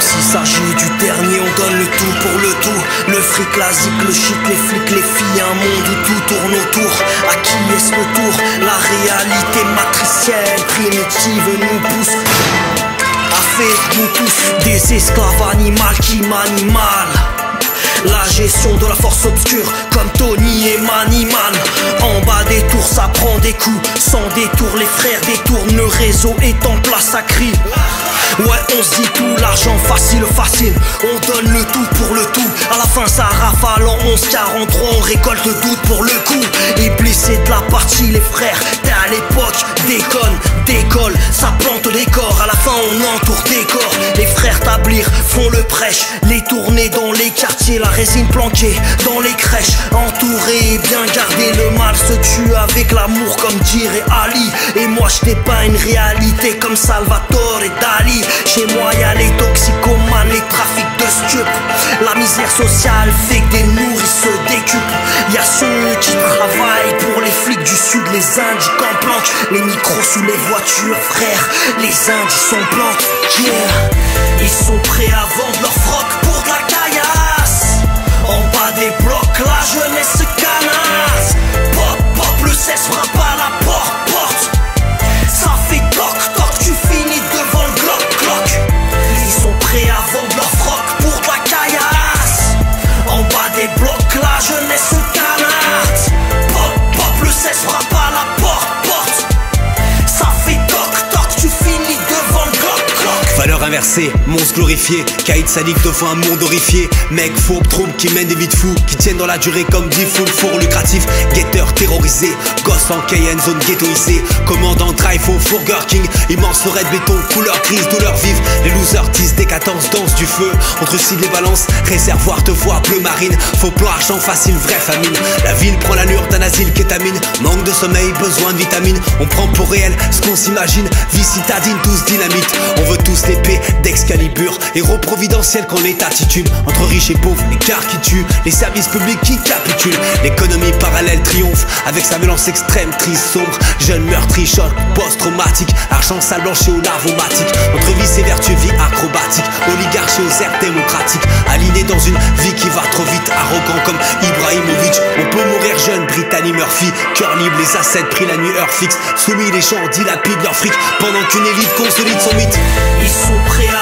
S'il s'agit du dernier, on donne le tout pour le tout. Le fric classique, le shit, les flics, les filles, un monde où tout tourne autour. À qui est-ce La réalité matricielle, primitive nous pousse. À fait nous tous des esclaves animaux qui manient mal. La gestion de la force obscure comme Tony et Maniman En bas des tours ça prend des coups Sans détour les frères détournent Le réseau est en place à cri Ouais on se dit tout l'argent facile facile. On donne le tout pour le tout. À la fin ça rafale en 1143 On récolte le doute pour le coup. Iblis c'est de la partie les frères T'es à l'époque déconne décolle. Ça plante des corps À la fin on entoure des corps. Les frères tablir font le prêche Les tournées dans la résine planquée dans les crèches, entouré et bien gardé. Le mal se tue avec l'amour, comme dirait Ali. Et moi, je pas une réalité comme Salvatore et Dali. Chez moi, y a les toxicomanes, les trafics de stupes. La misère sociale fait que des nourrices se décupent. Y a ceux qui travaillent pour les flics du sud, les Indes qui planquent les micros sous les voitures, frère. Les Indes sont planques, yeah. Ils sont prêts à vendre leur froc inversée, monstre glorifié, caïd sadique devant un monde horrifié. Mec faux, trouble qui mène des vies de fous, qui tiennent dans la durée comme dit full four lucratif. Guetteur terrorisé, gosse en Cayenne, zone ghettoisée. Commandant drive au Fourger King, immense forêt de béton, couleur crise, douleur vive. Les losers disent des 14 danse du feu. Entre cible et balance, réservoir de voix bleu marine. Faux plan, argent facile, vraie famine. La ville prend l'allure d'un asile kétamine. Manque de sommeil, besoin de vitamines. On prend pour réel ce qu'on s'imagine. Vie citadine, tous dynamite. On veut tous l'épée d'Excalibur. Héros providentiel quand l'état titube. Entre riches et pauvres, l'écart qui tue. Les services publics qui capitulent. L'économie parallèle triomphe. Avec sa violence extrême, triste, sombre. Jeune meurtri, choc, post-traumatique. Argent sale blanchi au larvomatique. Entre vice et vertu, vie acrobatique. Oligarchie aux airs démocratiques. Aligné dans une vie qui va trop vite. Arrogant comme Ibrahimovic. On peut mourir Murphy. Cœur libre, les assets pris la nuit, heure fixe. Soumis, les gens dilapident leur fric. Pendant qu'une élite consolide son mythe. Ils sont prêts à